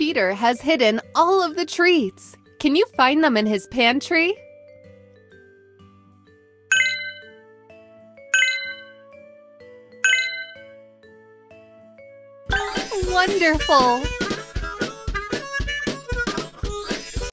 Peter has hidden all of the treats. Can you find them in his pantry? Wonderful!